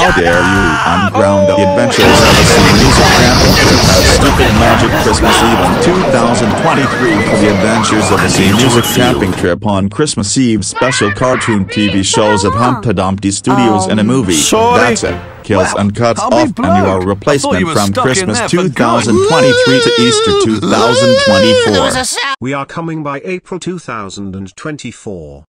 How dare you? I'm Ground The Adventures of AC Music Camping Trip Stupid Magic Christmas Eve in 2023 for the Adventures of AC Music Camping Trip on Christmas Eve special cartoon TV shows at Humpty Dumpty Studios in a movie. sorry. That's it. Kills and cuts off and you are replacement from Christmas 2023 to Easter 2024. We are coming by April 2024.